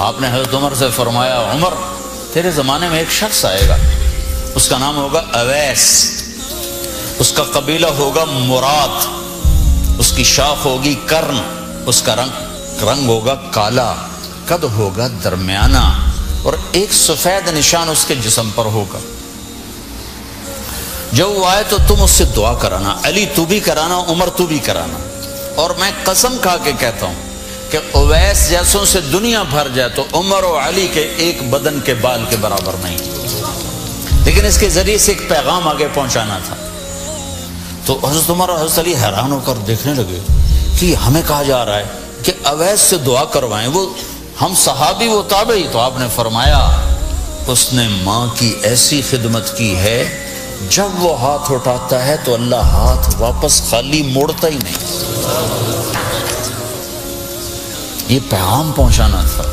आपने हज़रत उमर से फरमाया, उमर, तेरे ज़माने में एक शख्स आएगा। उसका नाम होगा अवैस। उसका कबीला होगा मुराद। उसकी शाख होगी कर्ण। उसका रंग रंग होगा काला। कद होगा दरमियाना और एक सफ़ेद निशान उसके जिस्म पर होगा। जब वो आए तो तुम उससे दुआ कराना, अली तू भी कराना, उमर तू भी कराना। और मैं कसम खा के कहता हूँ कि उवैस जैसों से दुनिया भर जाए तो उमर और अली के एक बदन के बाल के बराबर नहीं। लेकिन इसके ज़रिए से एक पैगाम आगे पहुंचाना था। तो हज़रत उमर और हज़रत अली हैरान होकर देखने लगे कि हमें कहा जा रहा है कि अवैस से दुआ करवाएँ, वो हम सहाबी वो ताबे तो आपने फरमाया, उसने माँ की ऐसी खिदमत की है, जब वो हाथ उठाता है तो अल्लाह हाथ वापस खाली मोड़ता ही नहीं। ये पैगाम पहुंचाना था।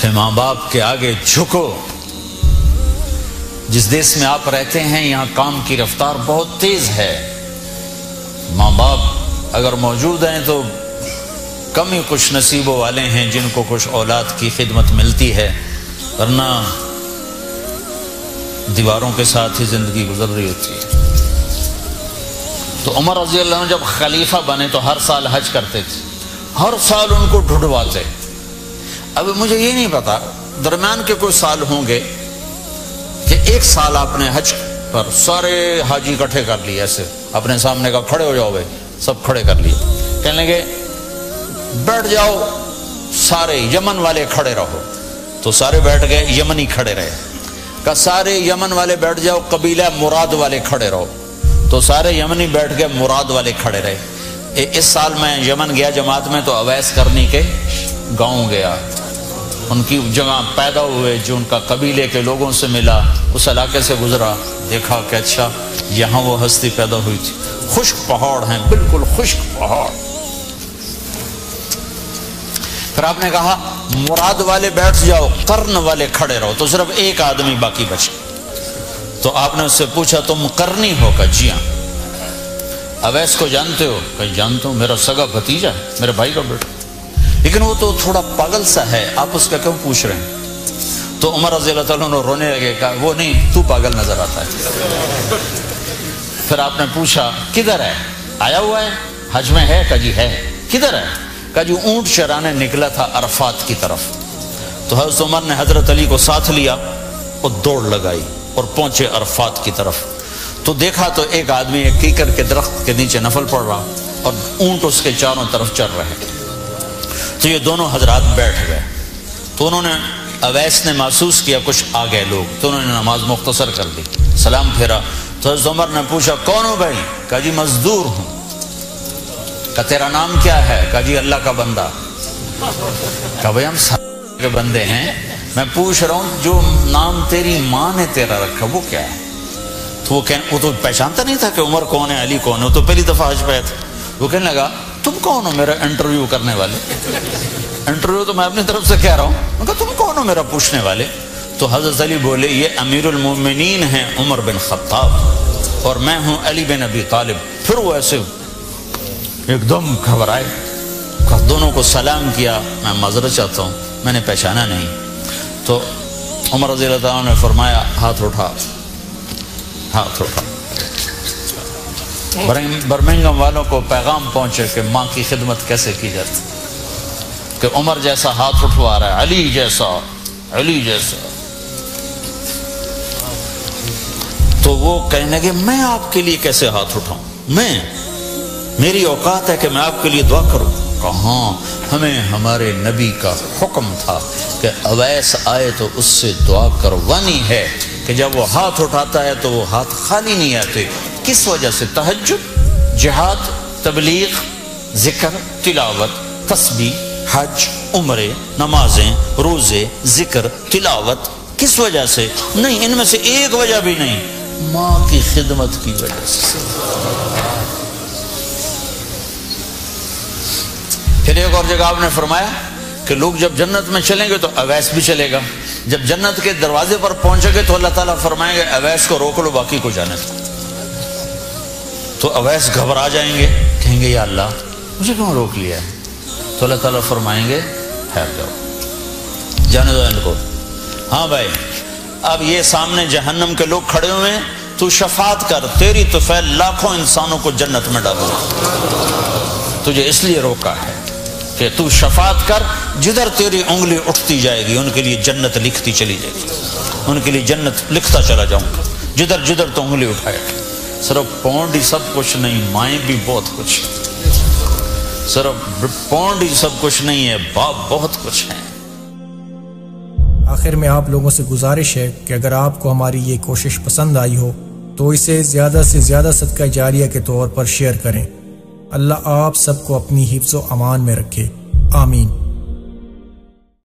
कि माँ बाप के आगे झुको। जिस देश में आप रहते हैं, यहाँ काम की रफ्तार बहुत तेज है। माँ बाप अगर मौजूद हैं तो कम ही कुछ नसीबों वाले हैं जिनको कुछ औलाद की खिदमत मिलती है, वरना दीवारों के साथ ही ज़िंदगी गुजर रही होती है। तो उमर रज़ी जब खलीफा बने तो हर साल हज करते थे, हर साल उनको ढूंढवाते। अब मुझे ये नहीं पता, दरमियान के कोई साल होंगे कि एक साल आपने हज पर सारे हाजी इकट्ठे कर लिए ऐसे, अपने सामने का खड़े हो जाओ भाई, सब खड़े कर लिए। कहने लगे बैठ जाओ, सारे यमन वाले खड़े रहो। तो सारे बैठ गए, यमनी खड़े रहे। का सारे यमन वाले बैठ जाओ, कबीला मुराद वाले खड़े रहो। तो सारे यमनी बैठ गए, मुराद वाले खड़े रहे। इस साल मैं यमन गया जमात में तो अवैस करनी के गाँव गया। उनकी जगह पैदा हुए, जो उनका कबीले के लोगों से मिला, उस इलाके से गुजरा। देखा कि अच्छा यहाँ वो हस्ती पैदा हुई थी। खुश्क पहाड़ हैं, बिल्कुल खुश्क पहाड़। फिर आपने कहा, मुराद वाले बैठ जाओ कर्न वाले खड़े रहो तो सिर्फ़ एक आदमी बाकी बचे। तो आपने उससे पूछा, तुम करनी हो का जी हाँ। अवैस को जानते हो? कहीं जानते हो? मेरा सगा भतीजा है, मेरे भाई का बेटा। लेकिन वो तो थोड़ा पागल सा है, आप उसका क्यों पूछ रहे हैं? तो उमर रज़ी अल्लाह रोने लगे, कहा, वो नहीं, तू पागल नज़र आता है। फिर आपने पूछा, किधर है? आया हुआ है? हज में है का जी, है। किधर है? का जी ऊँट चराने निकला था अरफात की तरफ़ तो हज़रत उमर ने हज़रत अली को साथ लिया और दौड़ लगाई और पहुँचे अरफात की तरफ़। तो देखा तो एक आदमी एक कीकर के दरख्त के नीचे नफल पड़ रहा और ऊँट उसके चारों तरफ़ चल रहे। तो ये दोनों हजरात बैठ गए। तो उन्होंने अवैस ने महसूस किया कुछ आ गए लोग। तो उन्होंने नमाज़ मुख्तसर कर दी, सलाम फेरा। तो उमर ने पूछा, कौन हो भाई? का जी, मजदूर हूँ। का तेरा नाम क्या है? का जी, अल्लाह का बंदा। का भाई, हम के बंदे हैं। मैं पूछ रहा हूँ, जो नाम तेरी माँ ने तेरा रखा, वो क्या है? तो वो कह, वो तो पहचानता नहीं था कि उमर कौन है, अली कौन है। वो तो पहली दफ़ा हज पे था। वो कहने लगा, तुम कौन हो मेरा इंटरव्यू करने वाले? इंटरव्यू तो मैं अपनी तरफ़ से कह रहा हूँ। मैं तुम कौन हो मेरा पूछने वाले? तो हज़रत अली बोले, ये अमीरुल मोमिनीन हैं उमर बिन खत्ताब और मैं हूँ अली बिन अबी तालिब। फिर वो ऐसे एकदम घबराए। दोनों को सलाम किया, मैं मजरत चाहता हूँ, मैंने पहचाना नहीं। तो उमर रज़ी ने फरमाया, हाथ उठा हाथ उठा। बर्मिंगम वालों को पैगाम पहुँचे कि माँ की खिदमत कैसे की जाती? कि उमर जैसा हाथ उठवा रहा है, अली जैसा अली जैसा। तो वो कहने लगे, मैं आपके लिए कैसे हाथ उठाऊं? मैं? मेरी औकात है कि मैं आपके लिए दुआ करूँ। कहा, हमें हमारे नबी का हुक्म था कि अवैस आए तो उससे दुआ करवानी है कि जब वो हाथ उठाता है तो वो हाथ खाली नहीं आते। किस वजह से? तहजद जहाद, तबलीग, ज़िक्र, तिलावत तस्बी हज, उम्र, नमाजें, रोज़े, ज़िक्र, तिलावत। किस वजह से? नहीं, इनमें से एक वजह भी नहीं। माँ की खिदमत की वजह से। फिर एक और जगह आपने फरमाया कि लोग जब जन्नत में चलेंगे तो अवैस भी चलेगा। जब जन्नत के दरवाजे पर पहुँचेंगे तो अल्लाह ताला फरमाएँगे, अवैस को रोक लो, बाकी को जाने दो। तो अवैस घबरा जाएँगे, कहेंगे, या अल्लाह, मुझे क्यों रोक लिया? है तो अल्लाह ताला फरमाएँगे, ठहर जाओ, जाने दो इनको। हाँ भाई, अब ये सामने जहन्नम के लोग खड़े हुए हैं, तू शफात कर, तेरी तो फैल लाखों इंसानों को जन्नत में डालू तुझे इसलिए रोका है कि तू शफात कर, जिधर तेरी उंगली उठती जाएगी, उनके लिए जन्नत लिखती चली जाएगी। उनके लिए जन्नत लिखता चला जाऊँगा। जिधर जिधर तो उंगली उठाए। सिर्फ़ पौंड ही सब कुछ नहीं, माए भी बहुत कुछ सिर्फ़ पौंड ही सब कुछ नहीं है, बाप बहुत कुछ है। आखिर में आप लोगों से गुजारिश है कि अगर आपको हमारी ये कोशिश पसंद आई हो तो इसे ज़्यादा से ज़्यादा सदका जारिया के तौर पर शेयर करें। अल्लाह आप सबको अपनी हिफ्ज़ अमान में रखे। आमीन।